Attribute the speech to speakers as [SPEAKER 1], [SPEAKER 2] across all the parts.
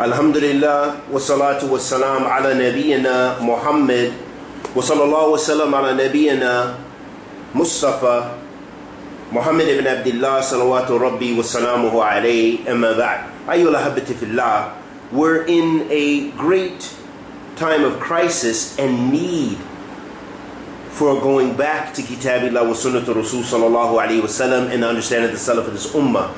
[SPEAKER 1] الحمد لله والصلاة والسلام على نبينا محمد وصلى الله وسلم على نبينا مصطفى محمد بن عبد الله صلوات ربي وسلامه عليه أما بعد أيها الأحبة في الله We're in a great time of crisis and need for going back to Kitabillah wa Sunnah Rasul sallallahu alayhi wasallam and understanding the Salaf of this Ummah.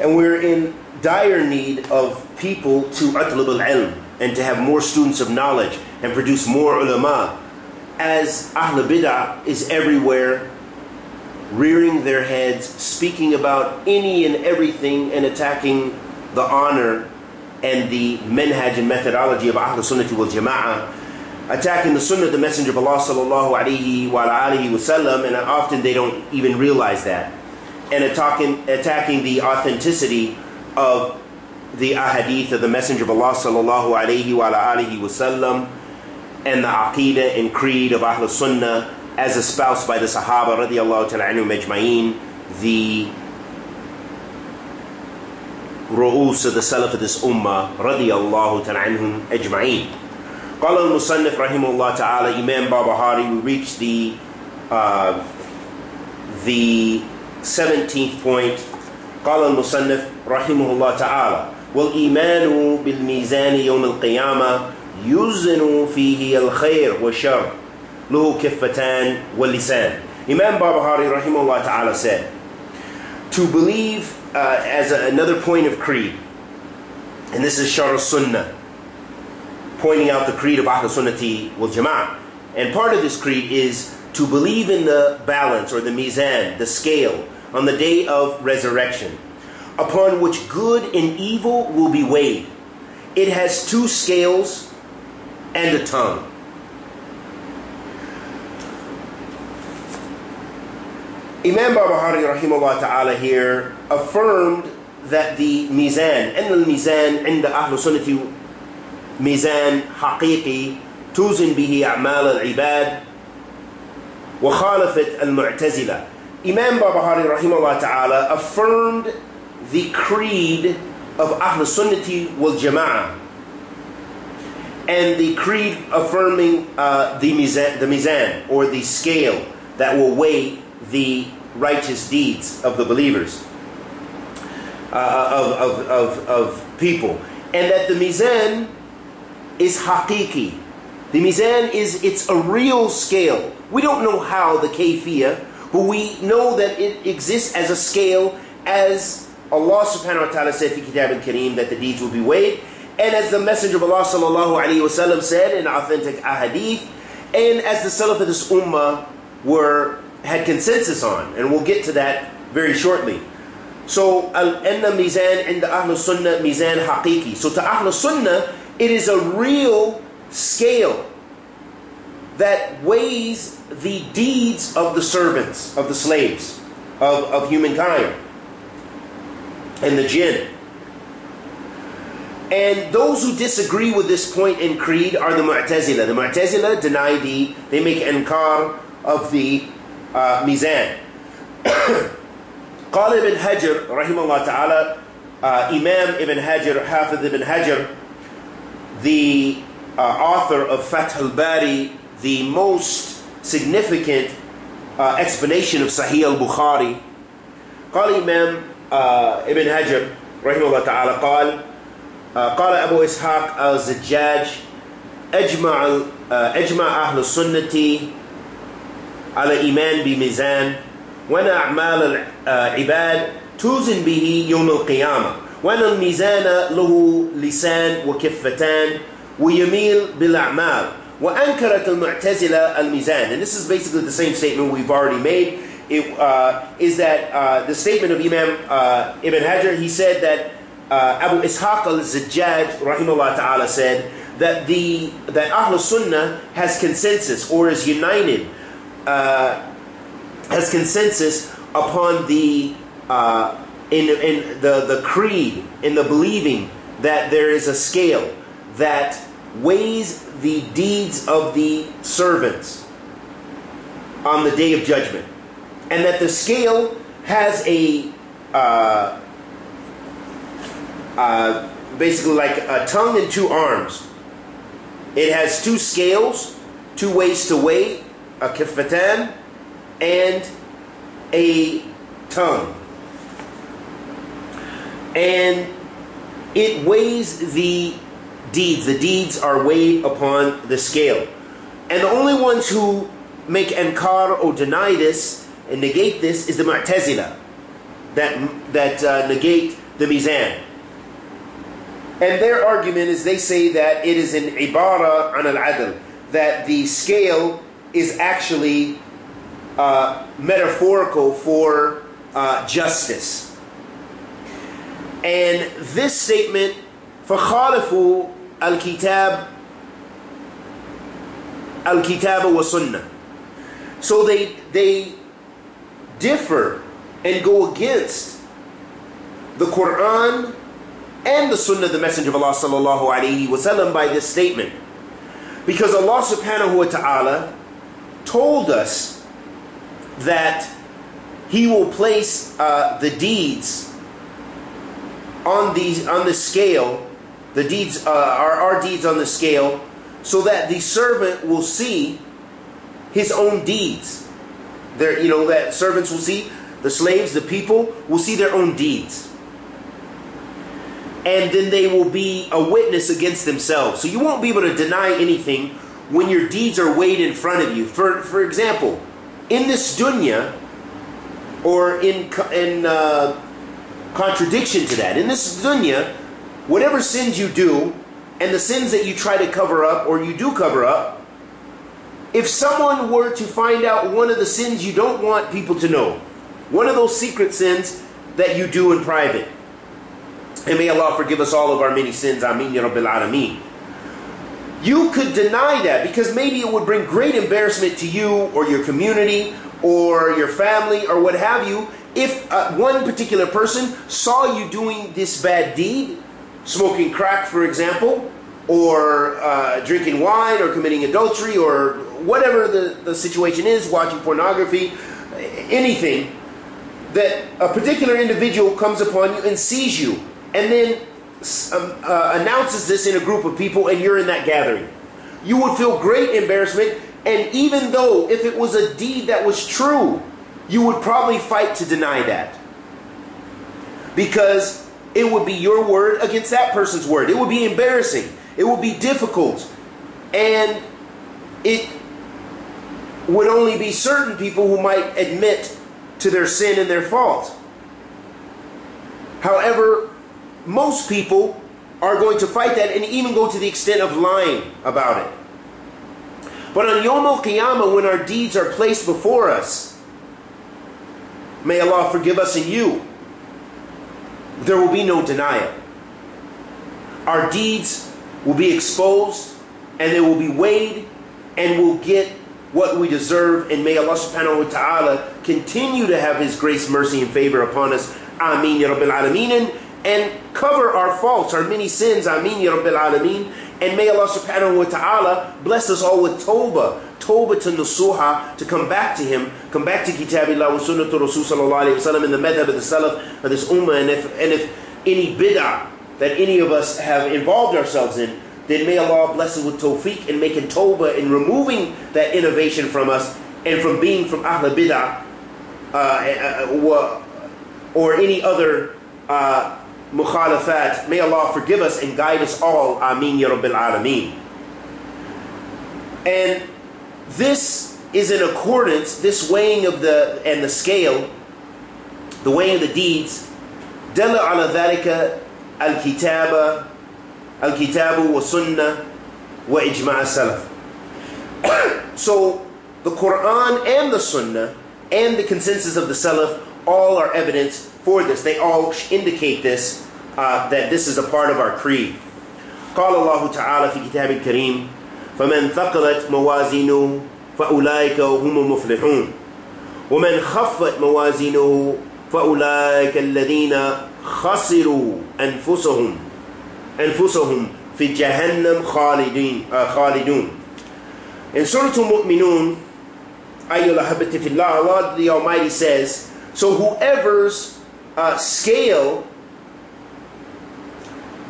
[SPEAKER 1] And we're in dire need of people to atlub al-ilm and to have more students of knowledge and produce more ulama as Ahl Bid'ah is everywhere rearing their heads, speaking about any and everything and attacking the honor and the manhaj and methodology of Ahl Sunnah wal Jama'ah, attacking the Sunnah of the Messenger of Allah sallallahu alaihi wa alihi wasallam, and often they don't even realize that, and attacking, attacking the authenticity of the ahadith of the Messenger of Allah sallallahu alayhi wa alihi wasallam and the aqidah and creed of Ahl Sunnah as espoused by the Sahaba radiallahu ta'ala anhu majma'een, the ru'us of the Salaf of this Ummah radiallahu ta'ala anhum ajma'een. قال المصنف رحمه الله تعالى Imam Barbahari we reached the uh, the 17th point قال المصنف رحمه الله تعالى والإيمان بالميزان يوم القيامة يوزن فيه الخير والشر له كفتان واللسان Imam Barbahari رحمه الله تعالى said to believe uh, as a, another point of creed, and this is Shar Sunnah, pointing out the creed of Ahl Sunnati wal Jama'ah. And part of this creed is to believe in the balance or the mizan, the scale, on the day of resurrection, upon which good and evil will be weighed. It has two scales and a tongue. Imam Barbahari rahimahullah ta'ala here affirmed that the mizan, and the mizan عند أهل سنة ميزان حقيقي توزن به أعمال العباد وخالفت المعتزلة Imam Barbahari rahimahullah ta'ala affirmed the creed of Ahl Sunnati wal Jama'ah and the creed affirming uh, the, mizan, the mizan or the scale that will weigh the righteous deeds of the believers, uh, of, of, of, of people. And that the mizan is haqiqi. The mizan is, it's a real scale we don't know how the kayfiyah, but we know that it exists as a scale as Allah subhanahu wa ta'ala said in Kitab al-Kareem that the deeds will be weighed. And as the Messenger of Allah sallallahu alayhi wa said in authentic ahadith, and as the Salaf of this ummah were had consensus on, and we'll get to that very shortly. So, al-anna mizan in the Ahl Sunnah mizan haqiqi. So to Ahl Sunnah, it is a real scale that weighs the deeds of the servants, of the slaves, of, of humankind, and the jinn. And those who disagree with this point in creed are the Mu'tazila. The Mu'tazila deny the, they make inkar of the uh, ميزان قال ابن حجر رحمه الله تعالى uh, Imam Ibn Hajar, Hafiz Ibn Hajar, the uh, author of Fath al-Bari, the most significant uh, explanation of Sahih al-Bukhari. قال إمام uh, Ibn Hajar رحمه الله تعالى قال uh, قال أبو إسحاق الزجاج أجمع uh, أجمع أهل السنة على إيمان بميزان وأن أعمال العباد توزن به يوم القيامة وأن الميزان له لسان وكفتان ويميل بالأعمال وأنكرت المعتزلة الميزان and this is basically the same statement we've already made it, uh, is that uh, the statement of Imam uh, Ibn Hajar he said that uh, Abu Ishaq al-Zajjaj rahimahullah ta'ala said that the that Ahl Sunnah has consensus or is united uh, has consensus upon the uh, in, in the, the creed, in the believing that there is a scale that weighs the deeds of the servants on the day of judgment, and that the scale has a uh, uh, basically like a tongue and two arms. It has two scales, two ways to weigh, a kifatan, and a tongue. And it weighs the deeds. The deeds are weighed upon the scale. And the only ones who make ankar or deny this and negate this is the Mu'tazila that, that uh, negate the Mizan. And their argument is they say that it is an ibara an al-adl, that the scale is actually uh, metaphorical for uh, justice. And this statement, فَخَالِفُوا الْكِتَابِ الْكِتَابَ وَسُنَّةِ So they, they differ and go against the Quran and the Sunnah of the Messenger of Allah sallallahu alaihi wasallam by this statement. Because Allah subhanahu wa ta'ala told us that He will place uh, the deeds on these on the scale, the deeds uh, are our deeds on the scale, so that the servant will see his own deeds. There, you know, that servants will see the slaves, the people will see their own deeds. And then they will be a witness against themselves. So you won't be able to deny anything when your deeds are weighed in front of you. For, for example, in this dunya, or in, in uh, contradiction to that, in this dunya, whatever sins you do, and the sins that you try to cover up, or you do cover up, if someone were to find out one of the sins you don't want people to know, one of those secret sins that you do in private. And may Allah forgive us all of our many sins. Ameen Ya Rabbil Alameen. You could deny that because maybe it would bring great embarrassment to you or your community or your family or what have you if uh, one particular person saw you doing this bad deed, smoking crack, for example, or uh, drinking wine or committing adultery or whatever the, the situation is, watching pornography, anything, that a particular individual comes upon you and sees you and then um, uh, announces this in a group of people and you're in that gathering. You would feel great embarrassment and even though if it was a deed that was true, you would probably fight to deny that. Because it would be your word against that person's word. It would be embarrassing. It would be difficult. And it would only be certain people who might admit to their sin and their fault. However, most people are going to fight that and even go to the extent of lying about it. But on Yom Qiyamah, when our deeds are placed before us, may Allah forgive us and you, there will be no denial. Our deeds will be exposed and they will be weighed and we'll get what we deserve. And may Allah subhanahu wa ta'ala continue to have His grace, mercy, and favor upon us. Ameen Ya Rabbil Alameen. And cover our faults, our many sins. Ameen Ya Rabbil Alameen. And may Allah subhanahu wa ta'ala bless us all with tawbah. Tawbah to nasuha, to come back to Him, come back to Kitabillah wa sunnatu Rasul sallallahu alayhi wa sallam in the madhab of the salaf of this ummah. And if, and if any bid'ah that any of us have involved ourselves in, then may Allah bless us with tawfiq in making tawbah and removing that innovation from us and from being from Ahl Bid'ah uh, uh, or any other uh, mukhalafat. May Allah forgive us and guide us all. Ameen Ya Rabbil Alameen. And this is in accordance, this weighing of the and the scale, the weighing of the deeds, دل على ذلك الكتابة الكتاب والسنة وإجماع السلف. So the Quran and the Sunnah and the consensus of the Salaf all are evidence for this. They all indicate this, uh, that this is a part of our creed. قال الله تعالى في كتاب الكريم فمن ثقلت موازينه فأولئك هم المفلحون. ومن خفت موازينه فأولئك الذين خسروا أنفسهم. أنفسهم في جهنم خالدين uh, خالدون. In أيها الأحبة في الله Allah the Almighty says so whoever's uh, scale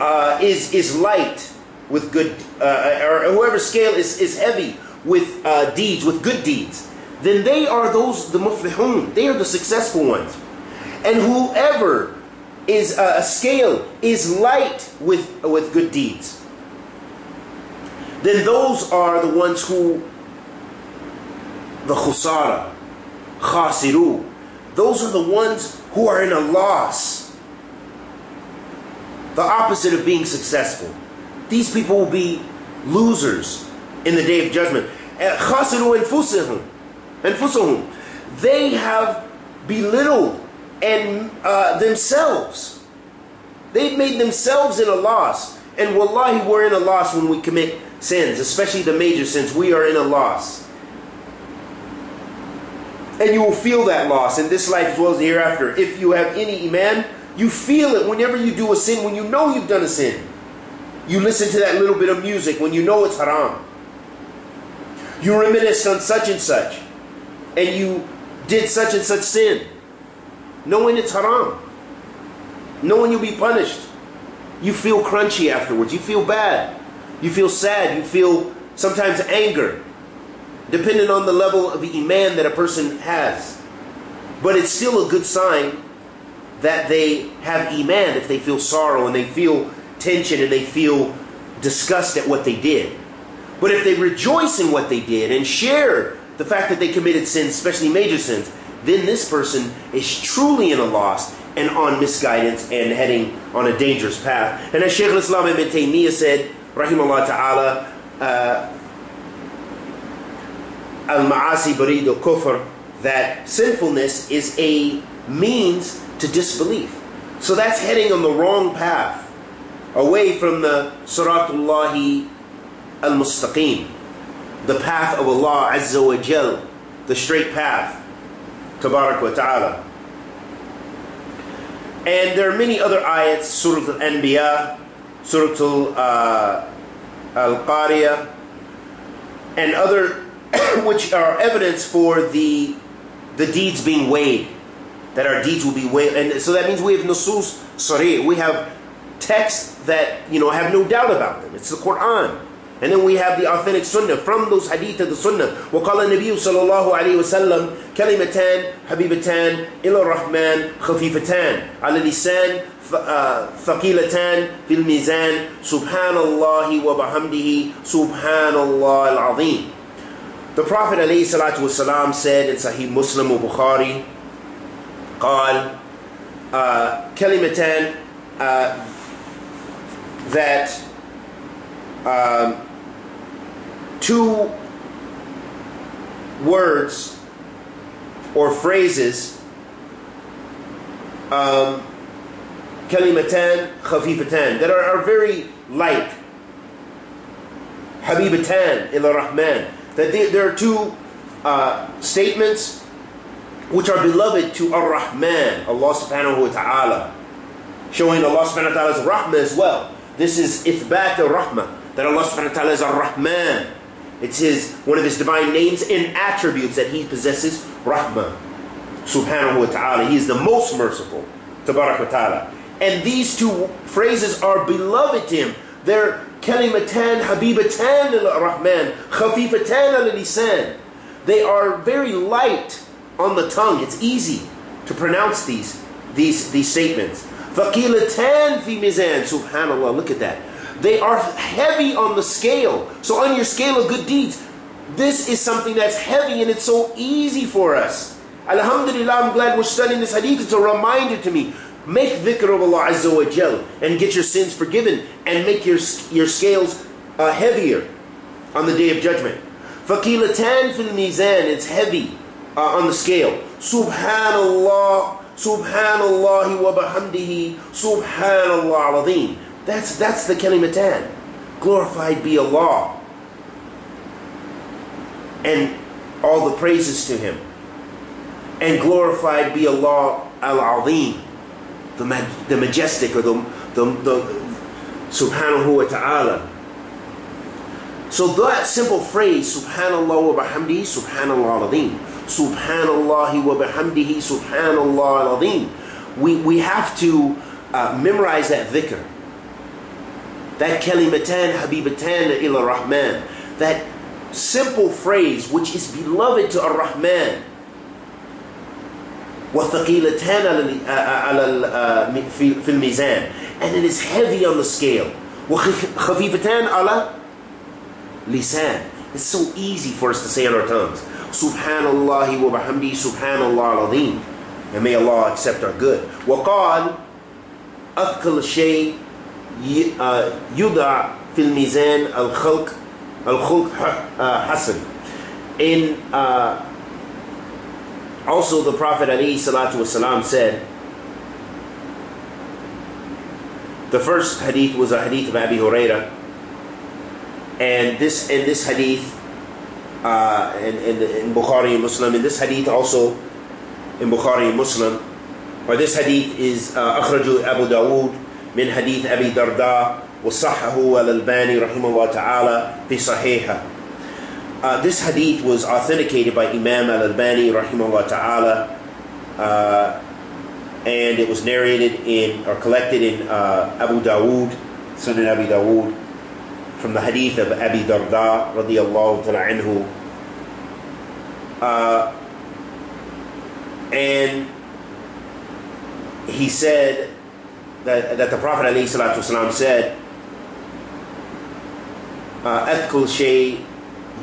[SPEAKER 1] uh, is, is light with good, uh, or whoever's scale is, is heavy with uh, deeds, with good deeds, then they are those, the muflihun. They are the successful ones. And whoever is uh, a scale is light with, with good deeds, then those are the ones who, the khusara, khasiru, those are the ones who are in a loss. The opposite of being successful. These people will be losers in the day of judgment. Eh, they have belittled and uh, themselves. They've made themselves in a loss. And wallahi, we're in a loss when we commit sins, especially the major sins. We are in a loss. And you will feel that loss in this life as well as the hereafter. If you have any iman, you feel it whenever you do a sin, when you know you've done a sin. You listen to that little bit of music when you know it's haram. You reminisce on such and such, and you did such and such sin, knowing it's haram, knowing you'll be punished. You feel crunchy afterwards. You feel bad. You feel sad. You feel sometimes anger, depending on the level of the iman that a person has. But it's still a good sign that they have iman if they feel sorrow and they feel tension and they feel disgust at what they did. But if they rejoice in what they did and share the fact that they committed sins, especially major sins, then this person is truly in a loss and on misguidance and heading on a dangerous path. And as Shaykh al-Islam ibn Taymiyyah said, rahimahullah ta'ala, uh, al-ma'asi barid kufr that sinfulness is a means to disbelief. So that's heading on the wrong path, away from the Suratullahi al-mustaqim, the path of Allah Azza wa Jal, the straight path, tabarak wa ta'ala. And there are many other ayats, Surah Al-Anbiya, Surah uh, Al-Qariya, and other which are evidence for the the deeds being weighed, that our deeds will be weighed, and so that means we have nusus sarih, we have texts that you know have no doubt about them. It's the Quran. And then we have the authentic sunnah from those hadith of the sunnah. وقال النبي صلى الله عليه وسلم كلمتان حبيبتان إلى الرحمن خفيفتان على اللسان ثقيلتان في الميزان سبحان الله وبحمده سبحان الله العظيم The Prophet عليه الصلاة والسلام said in Sahih Muslim و Bukhari قال uh, كلمتان uh, that um, two words or phrases um, kalimatan khafifatan that are, are very light. Habibatan ila rahman. That they, there are two uh, statements which are beloved to ar-rahman allah subhanahu wa ta'ala showing allah subhanahu wa ta'ala's rahmah as well this is ithbat al-rahmah that Allah subhanahu wa ta'ala is ar-Rahman. It's his one of his divine names and attributes that he possesses, Rahman. Subhanahu wa ta'ala. He is the most merciful. Tabarak wa ta'ala. And these two phrases are beloved to him. They're kalimatan habibatan al-Rahman, khafifatan al-lisan. They are very light on the tongue. It's easy to pronounce these, these, these statements. Thaqilatan fi mizan. Subhanallah. Look at that. They are heavy on the scale. So on your scale of good deeds, this is something that's heavy and it's so easy for us. Alhamdulillah, I'm glad we're studying this hadith. It's a reminder to me. Make dhikr of Allah Azza wa Jal and get your sins forgiven and make your, your scales uh, heavier on the day of judgment. Faqilatan fil mizan, it's heavy uh, on the scale. Subhanallah, Subhanallah wa bihamdihi, Subhanallah al that's, that's the kalimatan. Glorified be Allah. And all the praises to Him. And glorified be Allah al-Azim. The, the majestic or the, the, the subhanahu wa ta'ala. So that simple phrase, subhanallah wa bihamdihi, subhanallah al-Azim. Subhanallah wa bihamdihi, subhanallah al-Azim. We, we have to uh, memorize that dhikr That kalimatan habibatan ila rahman. That simple phrase which is beloved to ar-Rahman. وثقيلتان على في الميزان and it is heavy on the scale وخفيفتان على lisan it's so easy for us to say on our tongues subhanallah wa bihamdi subhanallah al and may Allah accept our good وقال أثقل شيء يضع في الميزان الخلق الخلق حسن in uh, also the Prophet alayhi salatu wasalam said the first hadith was a hadith of Abi Huraira and this in this hadith uh, in, in, in Bukhari and Muslim in this hadith also in Bukhari and Muslim or this hadith is uh, أخرج أبو داود من حديث أبي درداء وصحه الألباني رحمه الله تعالى في صحيحه uh, this hadith was authenticated by Imam al-Albani rahimahullah ta'ala uh, and it was narrated in or collected in uh, Abu Dawood Sunan Abu Dawood from the hadith of Abi Darda radiyallahu ta'ala anhu uh, and he said that, that the Prophet ﷺ said, أثقل شيء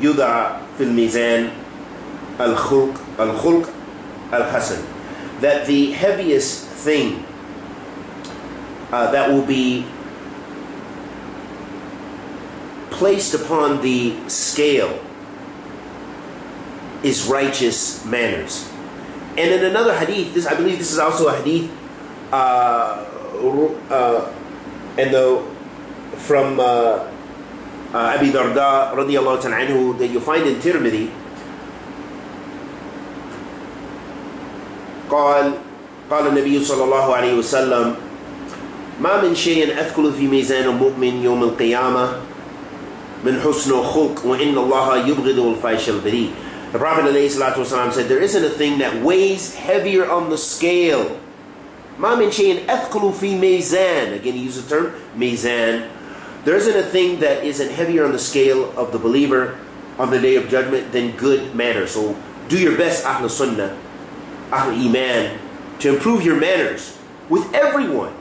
[SPEAKER 1] يدعى في الميزان الخلق الخلق الحسن that the heaviest thing uh, that will be placed upon the scale is righteous manners. And in another hadith, this I believe this is also a hadith uh, uh, and the from uh, uh, Abi Darda radiallahu ta'ala anhu that you find in Tirmidhi قال قال النبي صلى الله عليه وسلم ما من شيء أثقل في ميزان المؤمن يوم القيامة من حسن خلق وإن الله يبغض الفاحش البذيء the Prophet ﷺ said, There isn't a thing that weighs heavier on the scale. Mamin shayin fi Mezan." Again, he used the term Mezan. There isn't a thing that isn't heavier on the scale of the believer on the day of judgment than good manners. So do your best, Ahl Sunnah, Ahl Iman, to improve your manners with everyone.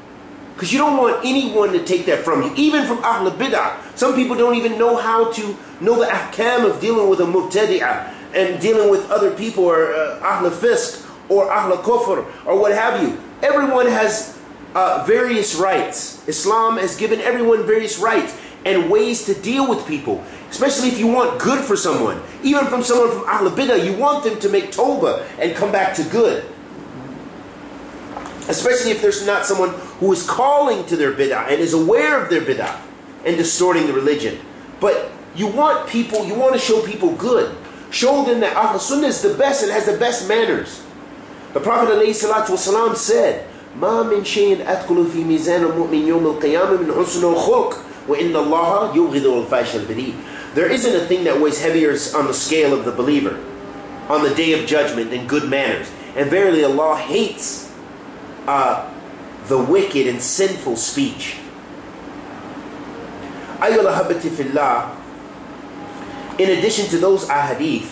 [SPEAKER 1] Because you don't want anyone to take that from you, even from Ahl Bid'ah. Some people don't even know how to know the ahkam of dealing with a mubtadi'ah and dealing with other people or uh, Ahl Fisk or Ahl Kufr or what have you. Everyone has uh, various rights. Islam has given everyone various rights and ways to deal with people, especially if you want good for someone. Even from someone from Ahl Bidah, you want them to make tawbah and come back to good. Especially if there's not someone who is calling to their bid'ah and is aware of their bid'ah and distorting the religion. But you want people, you want to show people good. Show them that Ahl Sunnah is the best and has the best manners. The Prophet ﷺ said, ما من شيء أدخل في ميزان المؤمن يوم القيامة من حسن الخلق وإن الله يبغض الفاحش البذيء There isn't a thing that weighs heavier on the scale of the believer on the day of judgment than good manners. And verily Allah hates uh, the wicked and sinful speech. أيها الأحبة في الله In addition to those ahadith,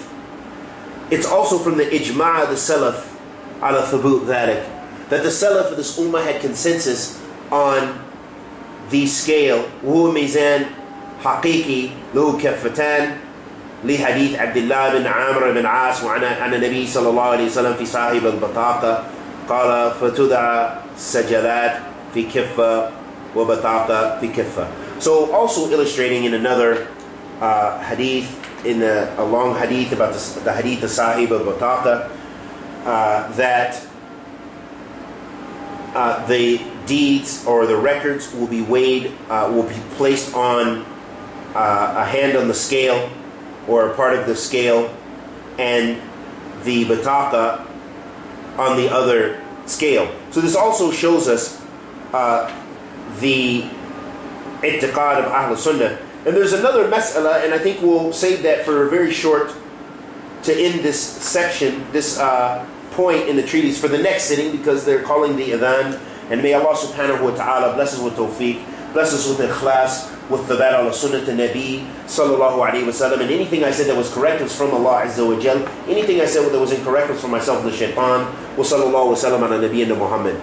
[SPEAKER 1] it's also from the ijma' the salaf ala thubut ذلك that the Salaf of this Ummah had consensus on the scale وهو ميزان حقيقي له كفتان لحديث عبد الله بن عامر بن عاص وعن عن النبي صلى الله عليه وسلم في صاحب البطاقة قال فتدع سجلات في كفة وبطاقة في كفة So also illustrating in another uh, hadith, in a, a, long hadith about the, the hadith of Sahib of Bataqa, uh, that uh, the deeds or the records will be weighed, uh, will be placed on uh, a hand on the scale or a part of the scale, and the bataka on the other scale. So this also shows us uh, the i'tiqad of Ahl Sunnah. And there's another mas'ala, and I think we'll save that for a very short to end this section, this uh, point in the treatise for the next sitting because they're calling the adhan. And may Allah subhanahu wa ta'ala bless us with tawfiq Bless us with ikhlas, with the bad ala sunnah to Nabi sallallahu alayhi wa. And anything I said that was correct was from Allah Azza wa Jal. Anything I said that was incorrect was from myself, the shaitan. Wa sallallahu wa sallam ala nabiyyina Muhammad.